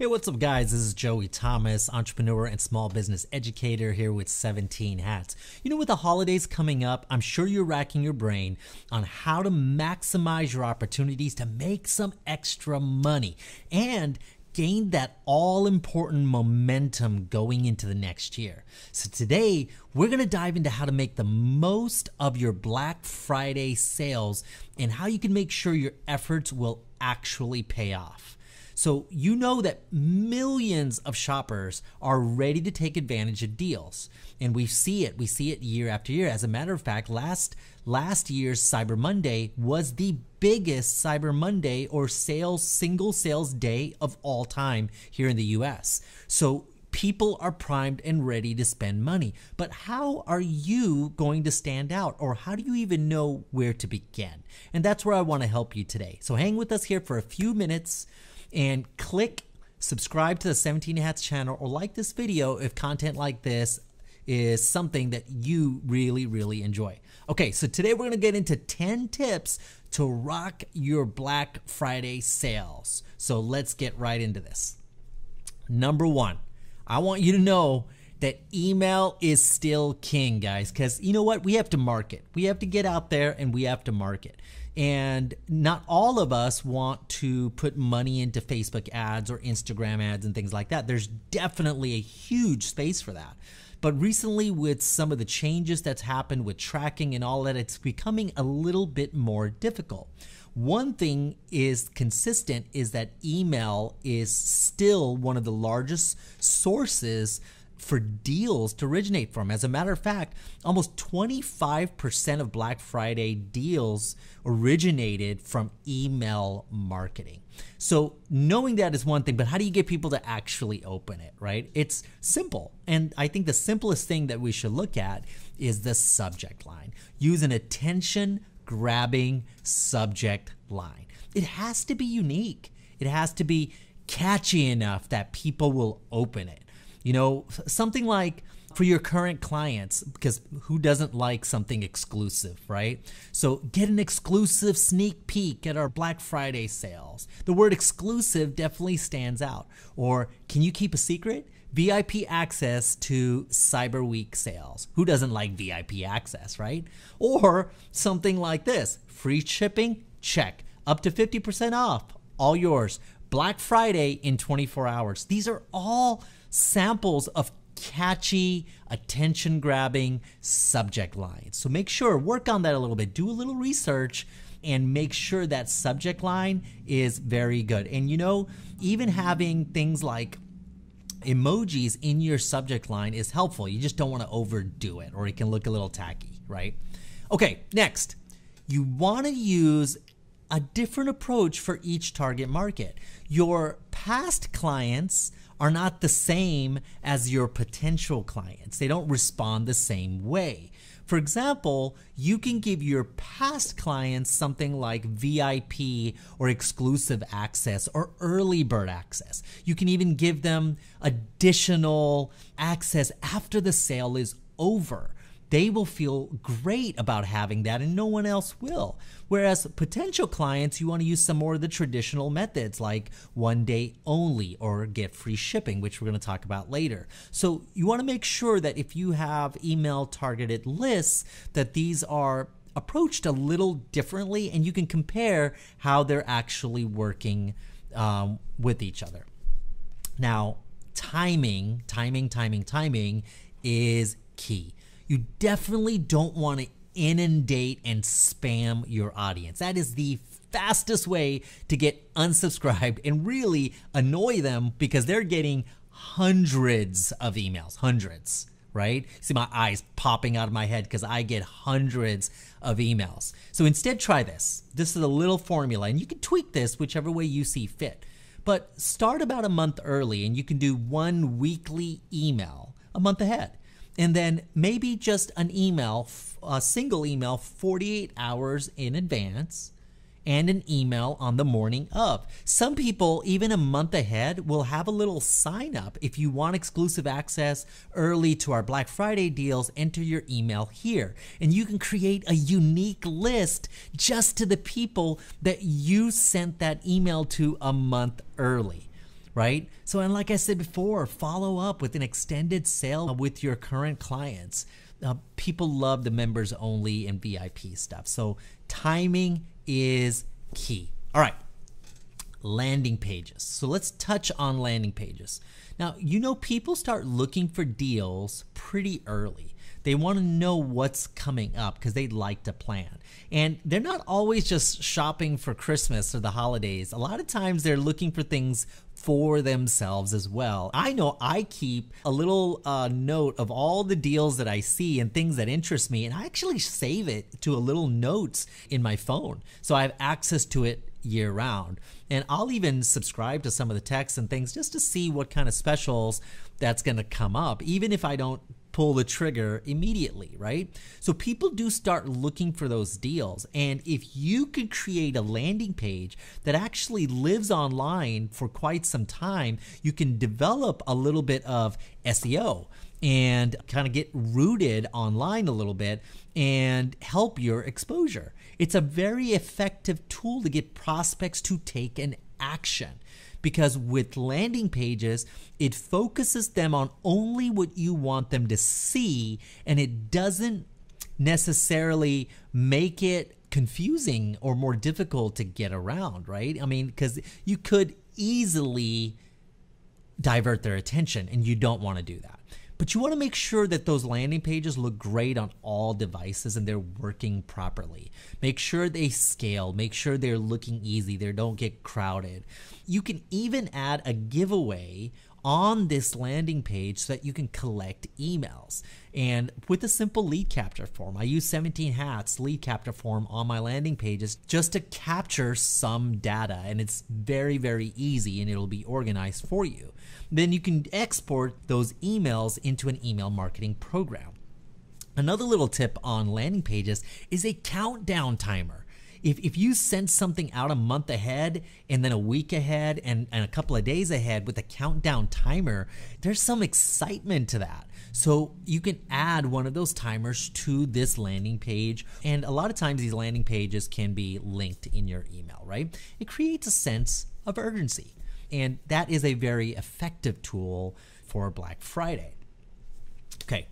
Hey, what's up, guys? This is Joey Thomas, entrepreneur and small business educator here with 17 Hats. You know, with the holidays coming up, I'm sure you're racking your brain on how to maximize your opportunities to make some extra money and gain that all important momentum going into the next year. So, today we're going to dive into how to make the most of your Black Friday sales and how you can make sure your efforts will actually pay off. So you know that millions of shoppers are ready to take advantage of deals. And we see it. We see it year after year. As a matter of fact, last last year's Cyber Monday was the biggest Cyber Monday or sales single sales day of all time here in the US. So people are primed and ready to spend money. But how are you going to stand out? Or how do you even know where to begin? And that's where I want to help you today. So hang with us here for a few minutes and click subscribe to the 17 Hats channel or like this video if content like this is something that you really, really enjoy. Okay, so today we're gonna get into 10 tips to rock your Black Friday sales. So let's get right into this. Number one, I want you to know that email is still king, guys, because you know what? We have to market. We have to get out there and we have to market. And not all of us want to put money into Facebook ads or Instagram ads and things like that. There's definitely a huge space for that. But recently, with some of the changes that's happened with tracking and all that, it's becoming a little bit more difficult. One thing is consistent is that email is still one of the largest sources for deals to originate from. As a matter of fact, almost 25% of Black Friday deals originated from email marketing. So, knowing that is one thing, but how do you get people to actually open it, right? It's simple. And I think the simplest thing that we should look at is the subject line. Use an attention grabbing subject line. It has to be unique, it has to be catchy enough that people will open it. You know, something like for your current clients, because who doesn't like something exclusive, right? So get an exclusive sneak peek at our Black Friday sales. The word exclusive definitely stands out. Or can you keep a secret? VIP access to Cyber Week sales. Who doesn't like VIP access, right? Or something like this free shipping? Check. Up to 50% off. All yours. Black Friday in 24 hours. These are all samples of catchy, attention grabbing subject lines. So make sure, work on that a little bit, do a little research and make sure that subject line is very good. And you know, even having things like emojis in your subject line is helpful. You just don't want to overdo it or it can look a little tacky, right? Okay, next, you want to use a different approach for each target market. Your past clients are not the same as your potential clients. They don't respond the same way. For example, you can give your past clients something like VIP or exclusive access or early bird access. You can even give them additional access after the sale is over they will feel great about having that and no one else will. Whereas potential clients, you want to use some more of the traditional methods like one day only or get free shipping, which we're going to talk about later. So you want to make sure that if you have email targeted lists, that these are approached a little differently and you can compare how they're actually working um, with each other. Now, timing, timing, timing, timing is key you definitely don't want to inundate and spam your audience. That is the fastest way to get unsubscribed and really annoy them because they're getting hundreds of emails, hundreds, right? See my eyes popping out of my head because I get hundreds of emails. So instead, try this. This is a little formula, and you can tweak this whichever way you see fit. But start about a month early, and you can do one weekly email a month ahead and then maybe just an email, a single email 48 hours in advance and an email on the morning of. Some people, even a month ahead, will have a little sign up. If you want exclusive access early to our Black Friday deals, enter your email here. And you can create a unique list just to the people that you sent that email to a month early right? So, and like I said before, follow up with an extended sale with your current clients. Uh, people love the members only and VIP stuff. So, timing is key. All right, landing pages. So, let's touch on landing pages. Now, you know, people start looking for deals pretty early. They want to know what's coming up because they like to plan. And they're not always just shopping for Christmas or the holidays. A lot of times they're looking for things for themselves as well. I know I keep a little uh, note of all the deals that I see and things that interest me, and I actually save it to a little notes in my phone. So I have access to it year round. And I'll even subscribe to some of the texts and things just to see what kind of specials that's going to come up, even if I don't pull the trigger immediately, right? So people do start looking for those deals. And if you could create a landing page that actually lives online for quite some time, you can develop a little bit of SEO and kind of get rooted online a little bit and help your exposure. It's a very effective tool to get prospects to take an action because with landing pages, it focuses them on only what you want them to see and it doesn't necessarily make it confusing or more difficult to get around, right? I mean, because you could easily divert their attention and you don't want to do that. But you want to make sure that those landing pages look great on all devices and they're working properly. Make sure they scale, make sure they're looking easy, they don't get crowded. You can even add a giveaway on this landing page so that you can collect emails. And with a simple lead capture form, I use 17 Hats lead capture form on my landing pages just to capture some data. And it's very, very easy and it'll be organized for you then you can export those emails into an email marketing program. Another little tip on landing pages is a countdown timer. If, if you send something out a month ahead and then a week ahead and, and a couple of days ahead with a countdown timer, there's some excitement to that. So you can add one of those timers to this landing page. And a lot of times these landing pages can be linked in your email, right? It creates a sense of urgency. And that is a very effective tool for Black Friday. Okay.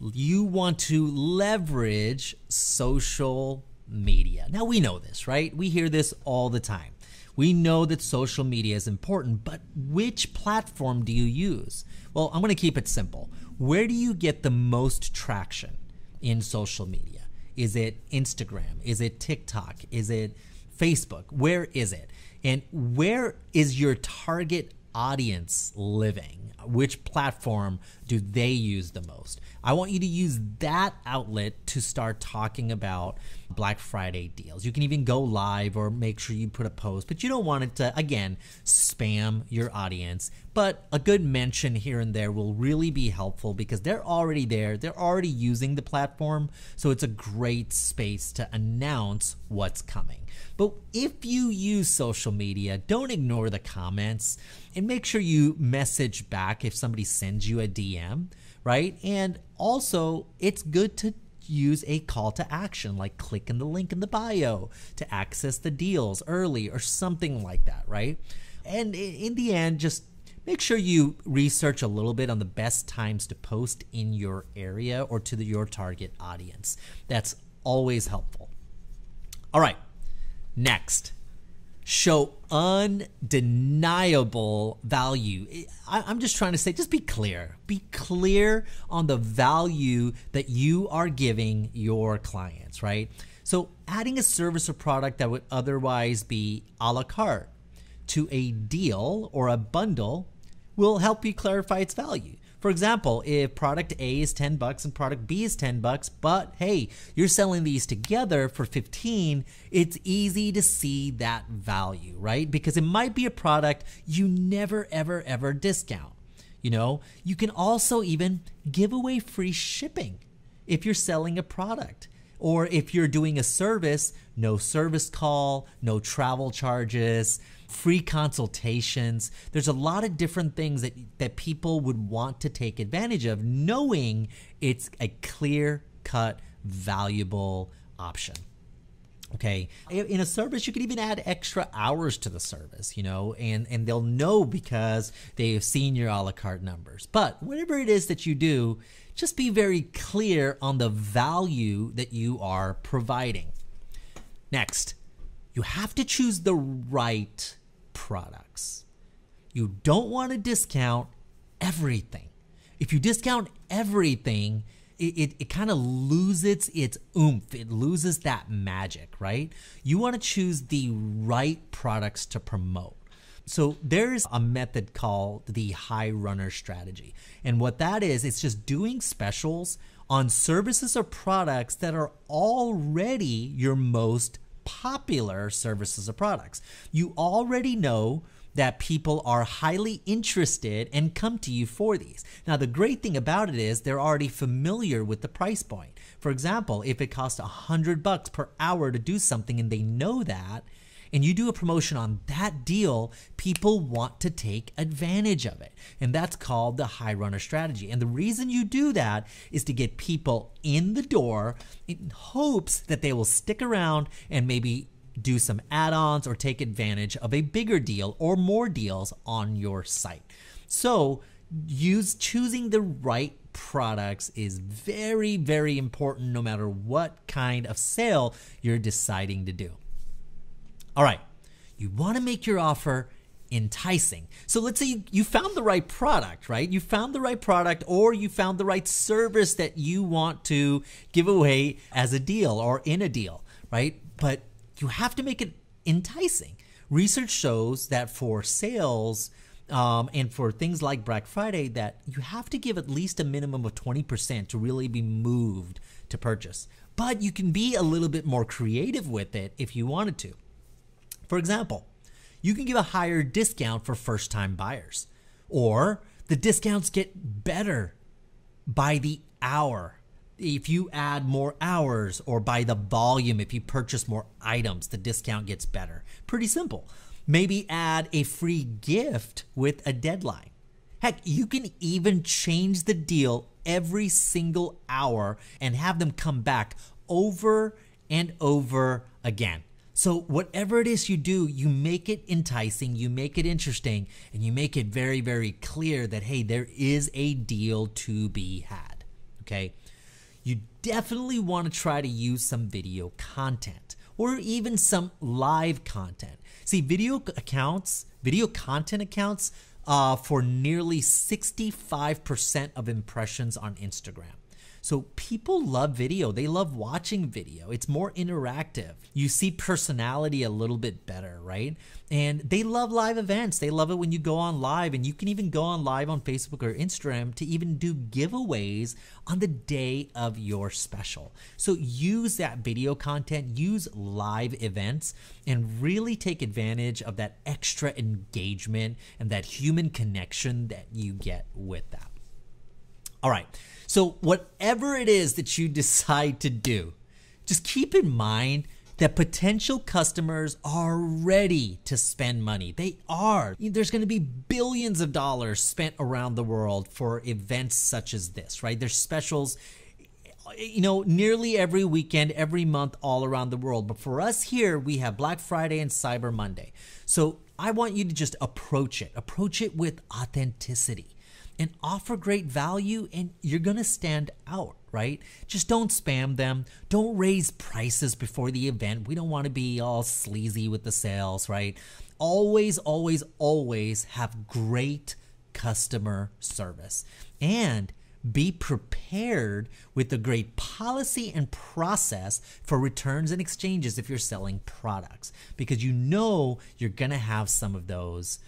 You want to leverage social media. Now, we know this, right? We hear this all the time. We know that social media is important, but which platform do you use? Well, I'm going to keep it simple. Where do you get the most traction in social media? Is it Instagram? Is it TikTok? Is it Facebook? Where is it? And where is your target audience living? Which platform do they use the most? I want you to use that outlet to start talking about Black Friday deals. You can even go live or make sure you put a post, but you don't want it to, again, spam your audience. But a good mention here and there will really be helpful because they're already there, they're already using the platform. So it's a great space to announce what's coming. But if you use social media, don't ignore the comments and make sure you message back if somebody sends you a DM right? And also, it's good to use a call to action like clicking the link in the bio to access the deals early or something like that, right? And in the end, just make sure you research a little bit on the best times to post in your area or to the, your target audience. That's always helpful. All right, next show undeniable value. I, am just trying to say, just be clear. Be clear on the value that you are giving your clients, right? So, adding a service or product that would otherwise be a la carte to a deal or a bundle will help you clarify its value. For example, if product A is 10 bucks and product B is 10 bucks, but hey, you're selling these together for 15, it's easy to see that value, right? Because it might be a product you never ever ever discount. You know, you can also even give away free shipping if you're selling a product. Or if you're doing a service, no service call, no travel charges, free consultations. There's a lot of different things that, that people would want to take advantage of, knowing it's a clear cut, valuable option. Okay. In a service you can even add extra hours to the service you know and and they'll know because they've seen your a la carte numbers. But whatever it is that you do just be very clear on the value that you are providing. Next you have to choose the right products. You don't want to discount everything. If you discount everything it, it, it kind of loses its oomph. It loses that magic, right? You want to choose the right products to promote. So there's a method called the high runner strategy. And what that is, it's just doing specials on services or products that are already your most popular services or products. You already know that people are highly interested and come to you for these. Now, the great thing about it is they're already familiar with the price point. For example, if it costs a hundred bucks per hour to do something and they know that, and you do a promotion on that deal, people want to take advantage of it. And that's called the high runner strategy. And the reason you do that is to get people in the door in hopes that they will stick around and maybe do some add ons or take advantage of a bigger deal or more deals on your site. So, use choosing the right products is very, very important no matter what kind of sale you're deciding to do. All right, you want to make your offer enticing. So let's say you, you, found the right product, right? You found the right product or you found the right service that you want to give away as a deal or in a deal, right? But you have to make it enticing. Research shows that for sales um, and for things like Black Friday, that you have to give at least a minimum of 20% to really be moved to purchase. But you can be a little bit more creative with it if you wanted to. For example, you can give a higher discount for first time buyers, or the discounts get better by the hour if you add more hours or by the volume, if you purchase more items, the discount gets better. Pretty simple. Maybe add a free gift with a deadline. Heck, you can even change the deal every single hour and have them come back over and over again. So, whatever it is you do, you make it enticing, you make it interesting, and you make it very, very clear that, hey, there is a deal to be had. Okay definitely want to try to use some video content or even some live content. See, video accounts, video content accounts uh, for nearly 65% of impressions on Instagram. So people love video. They love watching video. It's more interactive. You see personality a little bit better, right? And they love live events. They love it when you go on live and you can even go on live on Facebook or Instagram to even do giveaways on the day of your special. So use that video content, use live events and really take advantage of that extra engagement and that human connection that you get with that. All right. So, whatever it is that you decide to do, just keep in mind that potential customers are ready to spend money. They are. There's going to be billions of dollars spent around the world for events such as this, right? There's specials you know, nearly every weekend, every month, all around the world. But for us here, we have Black Friday and Cyber Monday. So I want you to just approach it, approach it with authenticity and offer great value and you're going to stand out, right? Just don't spam them. Don't raise prices before the event. We don't want to be all sleazy with the sales, right? Always, always, always have great customer service and be prepared with a great policy and process for returns and exchanges if you're selling products because you know you're going to have some of those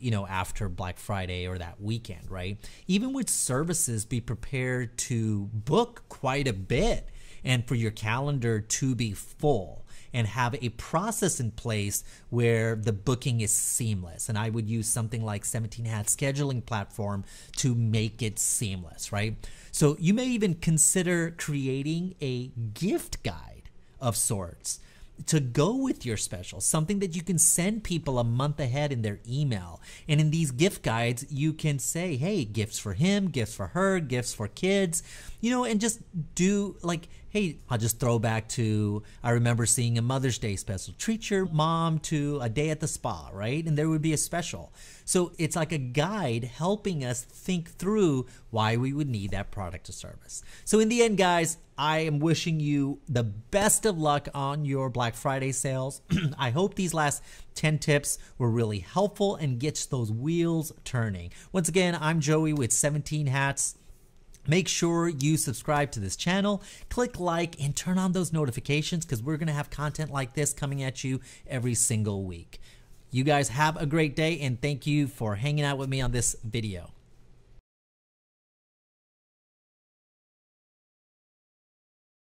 you know, after Black Friday or that weekend, right? Even with services, be prepared to book quite a bit and for your calendar to be full and have a process in place where the booking is seamless. And I would use something like 17 Hat scheduling platform to make it seamless, right? So you may even consider creating a gift guide of sorts to go with your special, something that you can send people a month ahead in their email. And in these gift guides, you can say, hey, gifts for him, gifts for her, gifts for kids, you know, and just do like, hey, I'll just throw back to I remember seeing a Mother's Day special. Treat your mom to a day at the spa, right? And there would be a special. So it's like a guide helping us think through why we would need that product or service. So in the end, guys, I am wishing you the best of luck on your Black Friday sales. I hope these last 10 tips were really helpful and gets those wheels turning. Once again, I'm Joey with 17 hats. Make sure you subscribe to this channel, click like, and turn on those notifications because we're going to have content like this coming at you every single week. You guys have a great day and thank you for hanging out with me on this video.